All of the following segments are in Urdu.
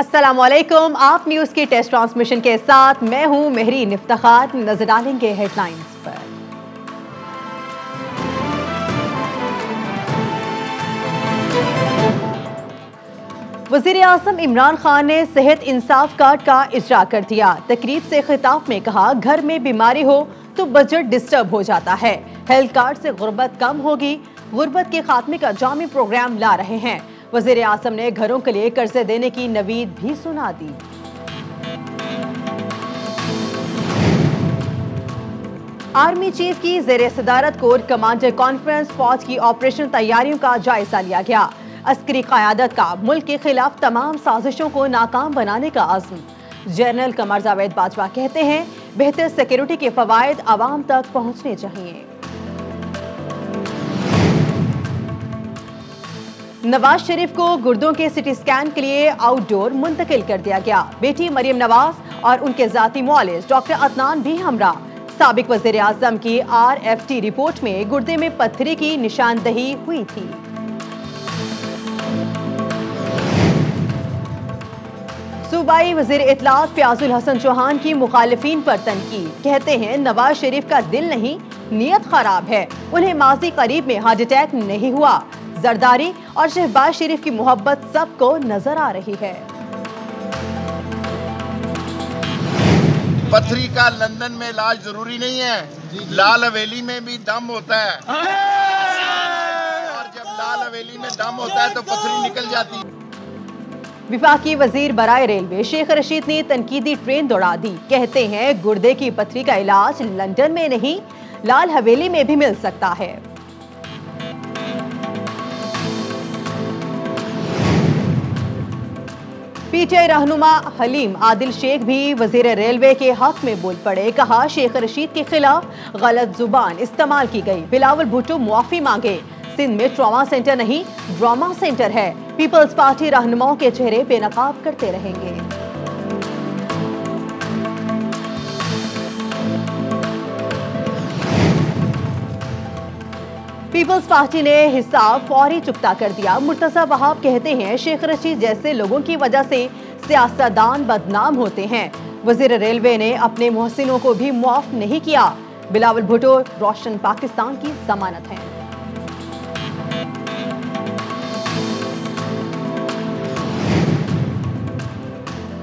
السلام علیکم، آپ نیوز کی ٹیسٹ ٹرانسمیشن کے ساتھ میں ہوں مہرین افتخار نظر ڈالیں گے ہیڈ لائنز پر۔ وزیر اعظم عمران خان نے صحت انصاف کارڈ کا اجرا کر دیا۔ تقریب سے خطاب میں کہا، گھر میں بیماری ہو تو بجٹ ڈسٹرب ہو جاتا ہے۔ ہیلتھ کارڈ سے غربت کم ہوگی۔ غربت کے خاتمے کا جامع پروگرام لا رہے ہیں۔ وزیر اعظم نے گھروں کے لیے قرضے دینے کی نوید بھی سنا دی۔ آرمی چیف کی زیر صدارت کور کمانڈر کانفرنس فوج کی آپریشن تیاریوں کا جائزہ لیا گیا۔ عسکری قیادت کا ملک کے خلاف تمام سازشوں کو ناکام بنانے کا عزم۔ جنرل کمر جاوید باجوہ کہتے ہیں، بہتر سیکیورٹی کے فوائد عوام تک پہنچنے چاہیے نواز شریف کو گردوں کے سٹی سکین کے لیے آؤٹ ڈور منتقل کر دیا گیا۔ بیٹی مریم نواز اور ان کے ذاتی معالج ڈاکٹر عطنان بھی ہمراہ۔ سابق وزیر اعظم کی آر ایف ٹی رپورٹ میں گردے میں پتھری کی نشاندہی ہوئی تھی۔ صوبائی وزیر اطلاعات فیاض الحسن چوہان کی مخالفین پر تنقید۔ کہتے ہیں نواز شریف کا دل نہیں، نیت خراب ہے۔ انہیں ماضی قریب میں ہارٹ اٹیک نہیں ہوا۔ زرداری اور شہباز شریف کی محبت سب کو نظر آ رہی ہے۔ پتھری کا لندن میں علاج ضروری نہیں ہے۔ لال حویلی میں بھی دم ہوتا ہے۔ اور جب لال حویلی میں دم ہوتا ہے تو پتھری نکل جاتی ہے۔ وفاقی وزیر برائے ریلوے شیخ رشید نے تنقیدی ٹرین دوڑا دی۔ کہتے ہیں گردے کی پتھری کا علاج لندن میں نہیں لال حویلی میں بھی مل سکتا ہے۔ پی ٹی آئی رہنما حلیم عادل شیخ بھی وزیر ریلوے کے حق میں بول پڑے، کہا شیخ رشید کے خلاف غلط زبان استعمال کی گئی۔ بلاول بھٹو معافی مانگے۔ سندھ میں ٹراما سینٹر نہیں ڈراما سینٹر ہے۔ پیپلز پارٹی رہنماؤں کے چہرے بے نقاب کرتے رہیں گے۔ پیپلز پارٹی نے حساب فوری چکتا کر دیا۔ مرتضی وہاب کہتے ہیں، شیخ رشید جیسے لوگوں کی وجہ سے سیاستدان بدنام ہوتے ہیں۔ وزیر ریلوے نے اپنے محسنوں کو بھی معاف نہیں کیا۔ بلاول بھٹو، روشن پاکستان کی ضمانت ہیں۔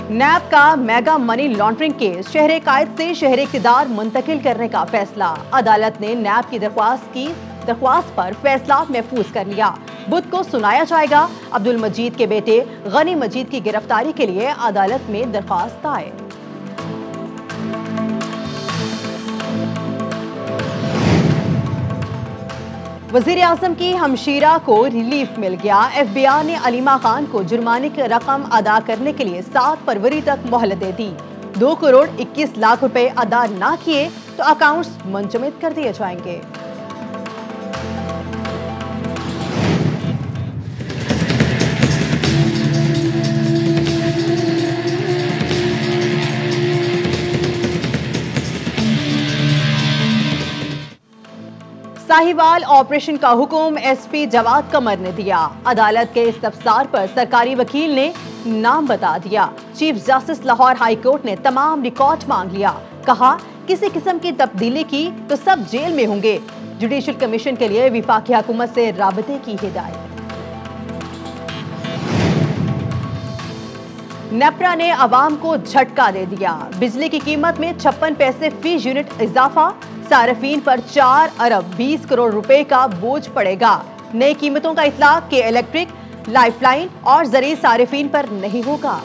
نیب کا میگا منی لانڈرنگ کیس، شہر قائد سے شہر اقتدار منتقل کرنے کا فیصلہ۔ عدالت نے نیب کی درخواست کی۔ درخواست پر فیصلہ محفوظ کر لیا۔ بدھ کو سنایا جائے گا عبد المجید کے بیٹے غنی مجید کی گرفتاری کے لیے عدالت میں درخواست آئے وزیر اعظم کی ہمشیرہ کو ریلیف مل گیا۔ ایف بی آر نے علیمہ خان کو جرمانے کی رقم ادا کرنے کے لیے سات فروری تک مہلت دے دی۔ دو کروڑ اکیس لاکھ روپے ادا نہ کیے تو اکاؤنٹس منجمد کر دیے جائیں گے۔ ساہیوال آپریشن کا حکم ایس پی جواد کمر نے دیا۔ عدالت کے استفسار پر سرکاری وکیل نے نام بتا دیا۔ Chief justice Lahore high court نے تمام ریکارڈ مانگ لیا۔ کہا، کسی قسم کی تبدیلی کی تو سب جیل میں ہوں گے۔ جوڈیشل کمیشن کے لیے وفاقی حکومت سے رابطے کی ہدایت۔ نیپرا نے عوام کو جھٹکا دے دیا۔ بجلی کی قیمت میں چھپن پیسے فی یونٹ اضافہ صارفین پر چار ارب بیس کروڑ روپے کا بوجھ پڑے گا۔ نئی قیمتوں کا اطلاق کے الیکٹرک، لائف لائن اور زرعی صارفین پر نہیں ہوگا۔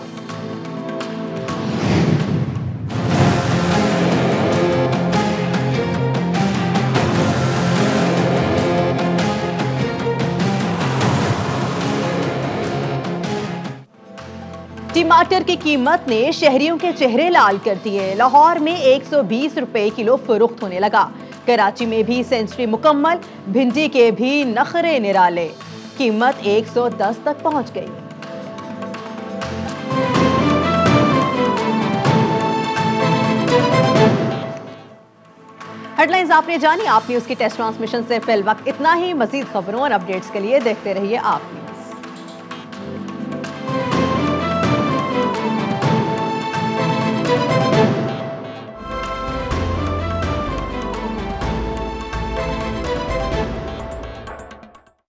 ٹماٹر کی قیمت نے شہریوں کے چہرے لال کر دیے۔ لاہور میں ایک سو بیس روپے کلو فروخت ہونے لگا۔ کراچی میں بھی سینچری مکمل، بھنڈی کے بھی نخرے نرالے۔ قیمت ایک سو دس تک پہنچ گئی۔ ہیڈ لائنز آپ نے جانی، آپ نیوز کی ٹیسٹ ٹرانسمیشن سے فی الوقت اتنا ہی۔ مزید خبروں اور اپڈیٹس کے لیے دیکھتے رہیے آپ